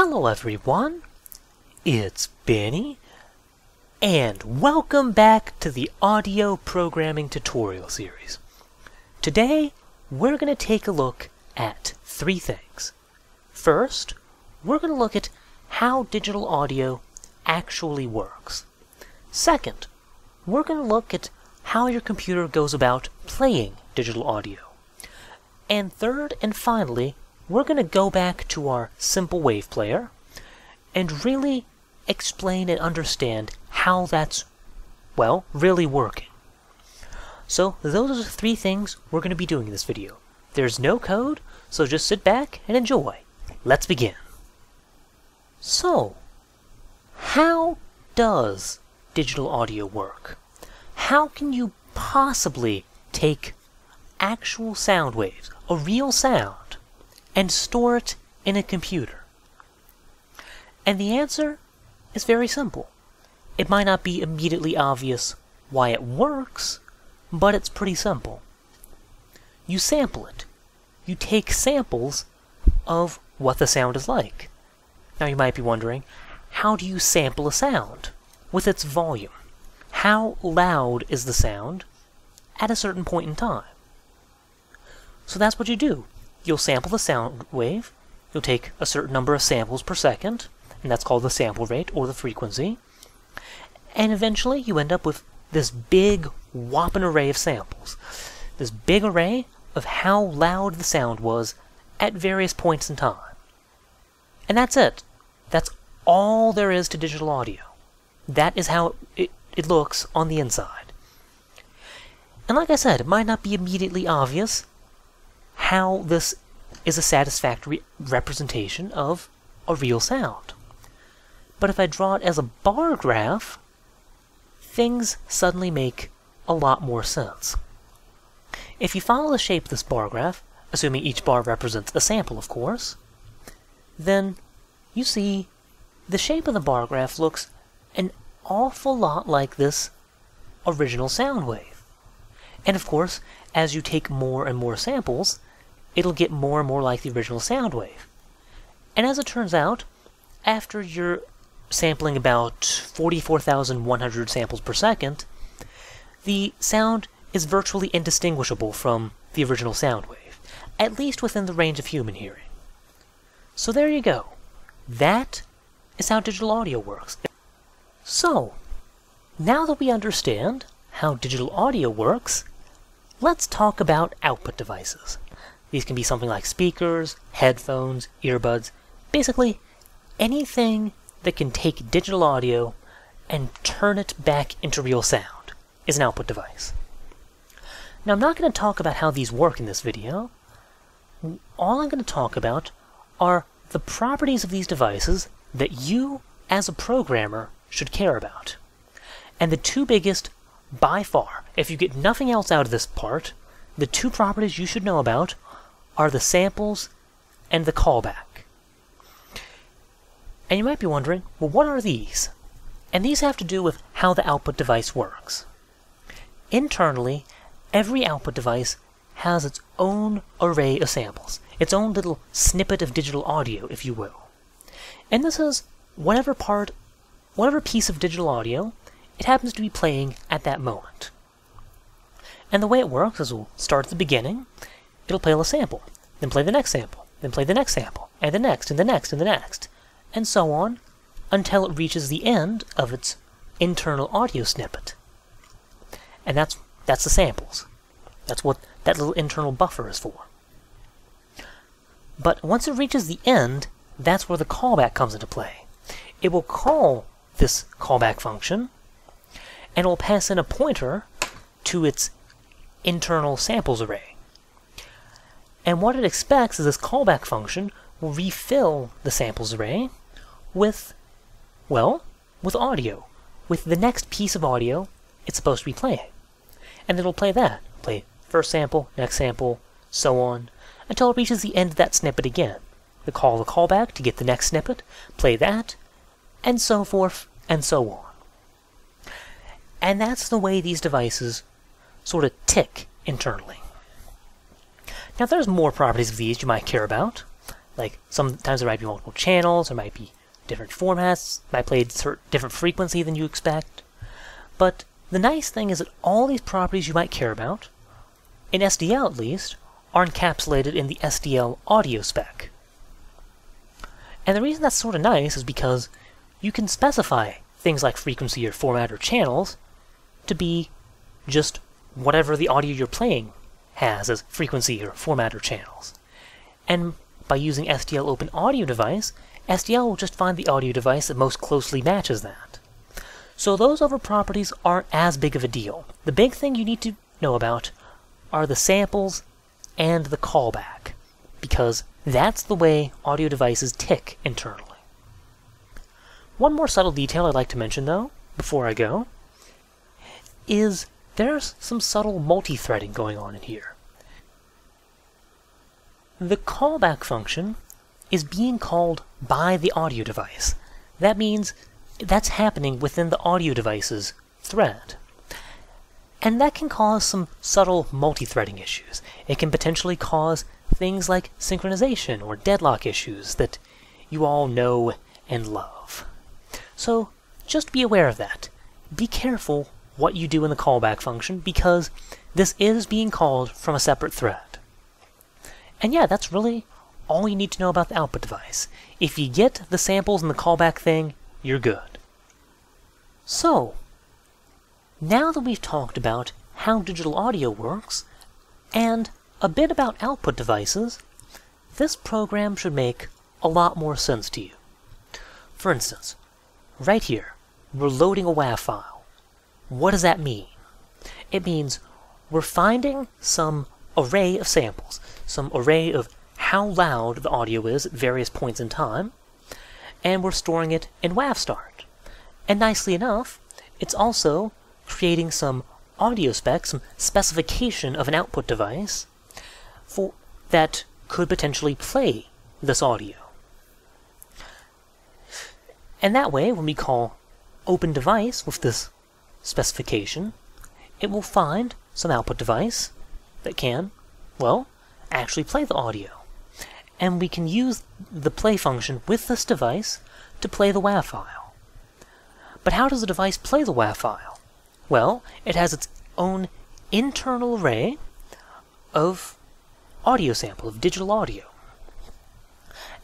Hello everyone, it's Benny, and welcome back to the audio programming tutorial series. Today, we're going to take a look at three things. First, we're going to look at how digital audio actually works. Second, we're going to look at how your computer goes about playing digital audio. And third and finally, we're going to go back to our simple wave player and really explain and understand how that's, well, really working. So those are the three things we're going to be doing in this video. There's no code, so just sit back and enjoy. Let's begin. So, how does digital audio work? How can you possibly take actual sound waves, a real sound, and store it in a computer? And the answer is very simple. It might not be immediately obvious why it works, but it's pretty simple. You sample it. You take samples of what the sound is like. Now you might be wondering, how do you sample a sound? With its volume. How loud is the sound at a certain point in time? So that's what you do. You'll sample the sound wave, you'll take a certain number of samples per second, and that's called the sample rate or the frequency, and eventually you end up with this big whopping array of samples. This big array of how loud the sound was at various points in time. And that's it. That's all there is to digital audio. That is how it, it looks on the inside. And like I said, it might not be immediately obvious how this is a satisfactory representation of a real sound. But if I draw it as a bar graph, things suddenly make a lot more sense. If you follow the shape of this bar graph, assuming each bar represents a sample, of course, then you see the shape of the bar graph looks an awful lot like this original sound wave. And of course, as you take more and more samples, it'll get more and more like the original sound wave. And as it turns out, after you're sampling about 44,100 samples per second, the sound is virtually indistinguishable from the original sound wave, at least within the range of human hearing. So there you go. That is how digital audio works. So, now that we understand how digital audio works, let's talk about output devices. These can be something like speakers, headphones, earbuds, basically anything that can take digital audio and turn it back into real sound is an output device. Now I'm not going to talk about how these work in this video. All I'm going to talk about are the properties of these devices that you, as a programmer, should care about. And the two biggest, by far, if you get nothing else out of this part, the two properties you should know about are the samples and the callback. And you might be wondering, well, what are these? And these have to do with how the output device works. Internally, every output device has its own array of samples, its own little snippet of digital audio, if you will. And this is whatever part, whatever piece of digital audio it happens to be playing at that moment. And the way it works is we'll start at the beginning, it'll play a sample, then play the next sample, then play the next sample, and the next, and the next, and the next and so on until it reaches the end of its internal audio snippet. And that's that's the samples. That's what that little internal buffer is for. But once it reaches the end, that's where the callback comes into play. It will call this callback function and it will pass in a pointer to its internal samples array. And what it expects is this callback function will refill the samples array with, well, with audio, with the next piece of audio it's supposed to be playing. And it'll play that, play first sample, next sample, so on, until it reaches the end of that snippet again. The call the callback to get the next snippet, play that, and so forth, and so on. And that's the way these devices sort of tick internally. Now there's more properties of these you might care about. Like sometimes there might be multiple channels, there might be different formats, might play different frequency than you expect. But the nice thing is that all these properties you might care about, in SDL at least, are encapsulated in the SDL audio spec. And the reason that's sort of nice is because you can specify things like frequency or format or channels to be just whatever the audio you're playing has as frequency or format or channels. And by using SDL Open Audio Device, SDL will just find the audio device that most closely matches that. So those over properties aren't as big of a deal. The big thing you need to know about are the samples and the callback, because that's the way audio devices tick internally. One more subtle detail I'd like to mention, though, before I go, is there's some subtle multi-threading going on in here. The callback function is being called by the audio device. That means that's happening within the audio device's thread. And that can cause some subtle multi-threading issues. It can potentially cause things like synchronization or deadlock issues that you all know and love. So just be aware of that. Be careful what you do in the callback function because this is being called from a separate thread. And yeah, that's really all you need to know about the output device. If you get the samples and the callback thing, you're good. So, now that we've talked about how digital audio works, and a bit about output devices, this program should make a lot more sense to you. For instance, right here, we're loading a WAV file. What does that mean? It means we're finding some array of samples, some array of how loud the audio is at various points in time, and we're storing it in WAVStart. And nicely enough, it's also creating some audio specs, some specification of an output device for that could potentially play this audio. And that way, when we call open device with this specification, it will find some output device that can, well, actually play the audio. And we can use the play function with this device to play the WAV file. But how does the device play the WAV file? Well, it has its own internal array of audio sample, of digital audio.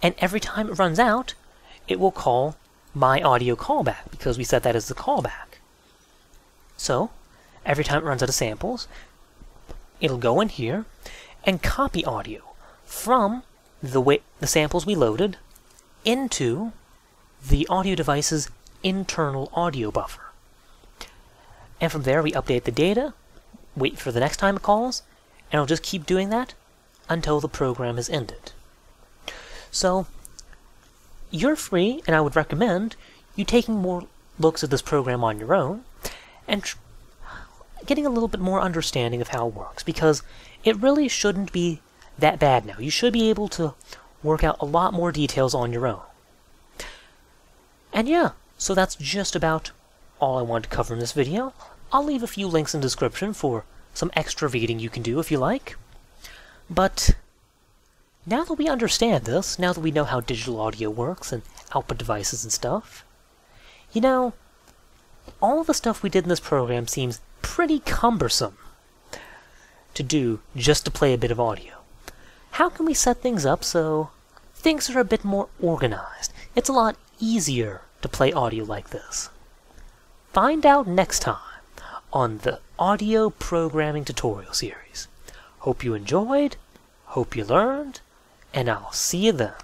And every time it runs out, it will call my audio callback because we set that as the callback. So, every time it runs out of samples, it'll go in here and copy audio from the way the samples we loaded into the audio device's internal audio buffer. And from there we update the data, wait for the next time it calls, and it'll just keep doing that until the program is ended. So you're free, and I would recommend you taking more looks at this program on your own and getting a little bit more understanding of how it works because it really shouldn't be that bad now. You should be able to work out a lot more details on your own. And yeah, so that's just about all I wanted to cover in this video. I'll leave a few links in the description for some extra reading you can do if you like. But now that we understand this, now that we know how digital audio works and output devices and stuff, you know, all the stuff we did in this program seems pretty cumbersome to do just to play a bit of audio. How can we set things up so things are a bit more organized? It's a lot easier to play audio like this. Find out next time on the Audio Programming Tutorial Series. Hope you enjoyed, hope you learned, and I'll see you then.